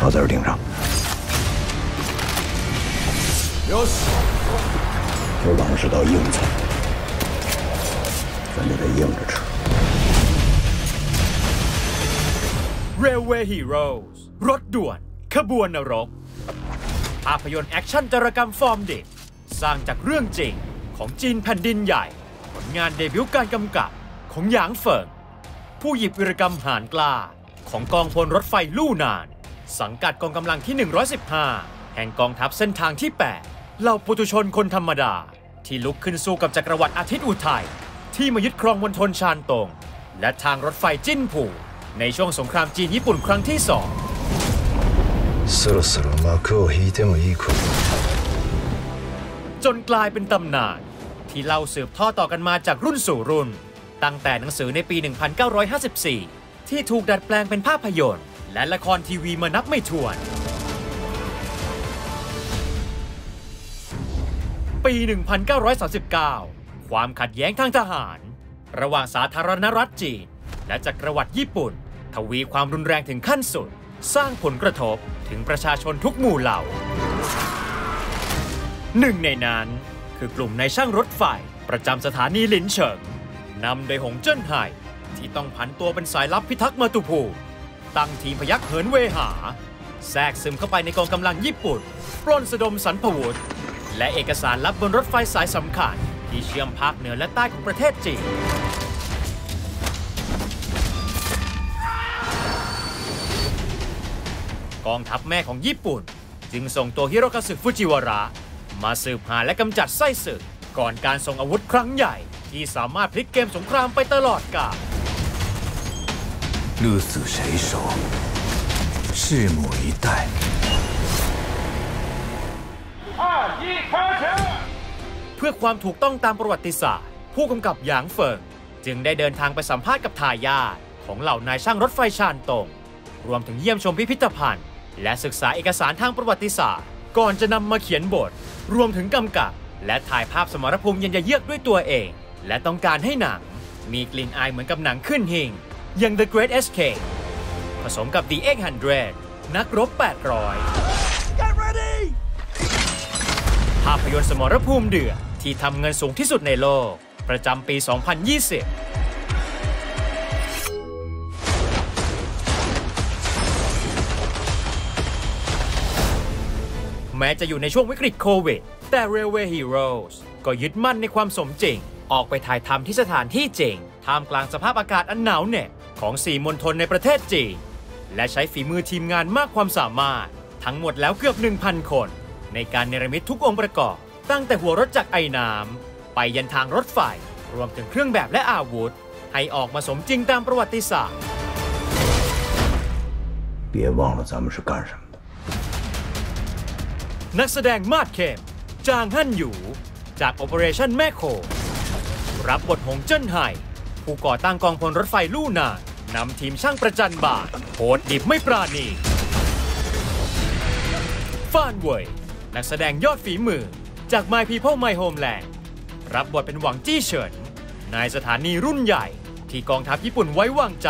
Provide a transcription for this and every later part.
到在这顶上。有。这王是道硬菜，咱就得硬着吃。Railway Heroes รถด่วน ขบวนนรก ภาพยนตร์แอคชั่นจารกรรมฟอร์มเด็กสร้างจากเรื่องจริงของจีนแผ่นดินใหญ่ ผลงานเดบิวต์การกำกับของหยางเฟิง ผู้หยิบวิรกรรมหานกล้า ของกองพลรถไฟลู่นาน สังกัดกองกำลังที่ 115 แห่งกองทัพเส้นทางที่ 8 เหล่าปุถุชนคนธรรมดา ที่ลุกขึ้นสู้กับจักรวรรดิอาทิตย์อุทัยที่มายึดครองมณฑลชานตง และทางรถไฟจิ้นผู่ในช่วงสงครามจีนญี่ปุ่นครั้งที่สองจนกลายเป็นตำนาน ที่เล่าสืบทอดต่อกันมาจากรุ่นสู่รุ่น ตั้งแต่หนังสือในปี 1954 ที่ถูกดัดแปลงเป็นภาพยนตร์ และละครทีวีมานับไม่ถ้วน ปี 1939 ความขัดแย้งทางทหาร ระหว่างสาธารณรัฐจีน และจักรวรรดิญี่ปุ่น ทวีความรุนแรงถึงขั้นสุด สร้างผลกระทบถึงประชาชนทุกหมู่เหล่า หนึ่งในนั้นคือกลุ่มนายช่างรถไฟประจำสถานีหลินเฉิงนำโดยหงเจิ้นไห่ที่ต้องผันตัวเป็นสายลับพิทักษ์มาตุภูมิ ตั้งทีมพยักเหินเวหา แทรกซึมเข้าไปในกองกำลังญี่ปุ่น ปล้นสะดมสันพวุธและเอกสารลับบนรถไฟสายสำคัญ ที่เชื่อมภาคเหนือและใต้ของประเทศจีนกองทัพแม่ของญี่ปุ่น จึงส่งตัวฮิโรคาสึฟุจิวาระ มาสืบหาและกำจัดไส้ศึก ก่อนการส่งอาวุธครั้งใหญ่ ที่สามารถพลิกเกมสงครามไปตลอดกาล 鹿死谁手，拭目以待。เพื่อความถูกต้องตามประวัติศาสตร์ ผู้กำกับหยางเฟิง จึงได้เดินทางไปสัมภาษณ์กับทายาทของเหล่านายช่างรถไฟชานตง รวมถึงเยี่ยมชมพิพิธภัณฑ์ และศึกษาเอกสารทางประวัติศาสตร์ ก่อนจะนำมาเขียนบท รวมถึงกำกับ และถ่ายภาพสมรภูมิยันยเยือกด้วยตัวเอง และต้องการให้หนัง มีกลิ่นอายเหมือนกับหนังขึ้นหิง อย่าง The Great Escape ผสมกับ The 800 นักรบ 800ภาพยนตร์สมรภูมิเดือดที่ทำเงินสูงที่สุดในโลก ประจำปี 2020แม้จะอยู่ในช่วงวิกฤตโควิด แต่ Railway Heroes ก็ยึดมั่นในความสมจริง ออกไปถ่ายทำที่สถานที่จริง ท่ามกลางสภาพอากาศอันหนาวเหน็บ ของสี่มณฑลในประเทศจีน และใช้ฝีมือทีมงานมากความสามารถ ทั้งหมดแล้วเกือบ 1,000 คน ในการเนรมิตทุกองค์ประกอบ ตั้งแต่หัวรถจักรไอ้น้ำ ไปยันทางรถไฟ รวมถึงเครื่องแบบและอาวุธ ให้ออกมาสมจริงตามประวัติศาสตร์ 别忘了咱们是干什么的。 นักแสดงมาดเข้มจางฮั่นหยู จาก Operation แม่โค รับบทหงเจิ้นไห่ ผู้ก่อตั้งกองพลรถไฟลู่นานนำทีมช่างประจันบาทโหดดิบไม่ปราณีฟ้านเวยนักแสดงยอดฝีมือจาก My People My Homeland รับบทเป็นหวังจี้เฉินนายสถานีรุ่นใหญ่ที่กองทัพญี่ปุ่นไว้วางใจ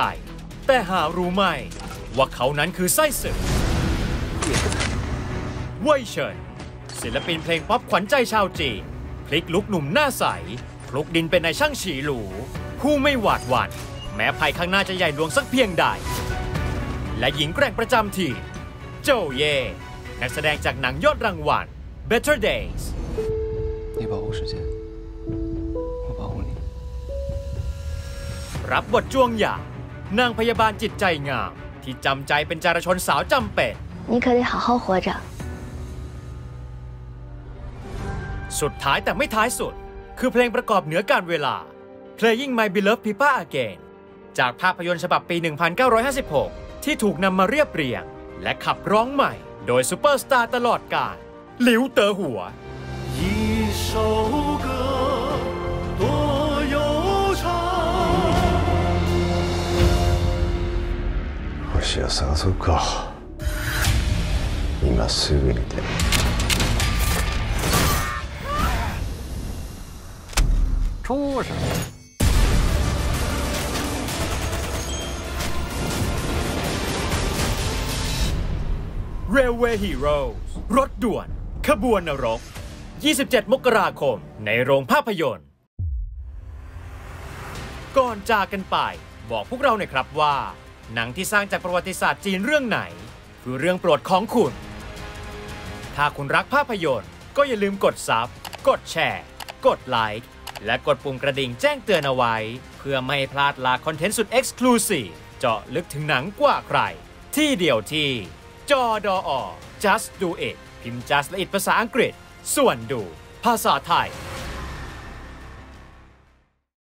แต่หารู้ไหมว่าเขานั้นคือไส้ศึกเว่ยเฉินศิลปินเพลงป๊อปขวัญใจชาวจีนพลิกลุกหนุ่มหน้าใสคลุกดินเป็นนายช่างฉีหลู ผู้ไม่หวาดหวั่นแม้ภัยข้างหน้าจะใหญ่หลวงสักเพียงใด และหญิงแกร่งประจำทีมโจเย่นักแสดงจากหนังยอดรางวัล Better Days 你保护世界，我保护你。 รับบทจ้วงหยางนางพยาบาลจิตใจงาม ที่จำใจเป็นจารชนสาวจำเป็น 你可得好好活着。 สุดท้ายแต่ไม่ท้ายสุด คือเพลงประกอบเหนือการเวลา Playing My Beloved People Again จากภาพยนตร์ฉบับปี 1956 ที่ถูกนำมาเรียบเรียง และขับร้องใหม่ โดยซูเปอร์สตาร์ตลอดกาลหลิวเต๋อหัว 一首歌多悠长。星を探そうか。今すぐにで。出什 Railway Heroes รถด่วน ขบวนนรก 27 มกราคม ในโรงภาพยนตร์ ก่อนจากกันไป บอกพวกเราหน่อยครับว่า หนังที่สร้างจากประวัติศาสตร์จีนเรื่องไหน คือเรื่องโปรดของคุณ ถ้าคุณรักภาพยนตร์ ก็อย่าลืมกดซับกดแชร์ กดไลค์และกดปุ่มกระดิ่งแจ้งเตือนเอาไว้ เพื่อไม่พลาดลาคอนเทนต์สุด Exclusive เจาะลึกถึงหนังกว่าใคร ที่เดียวที่ จอดออ just do it พิมพ์ just และอิดภาษาอังกฤษ ส่วนดู ภาษาไทย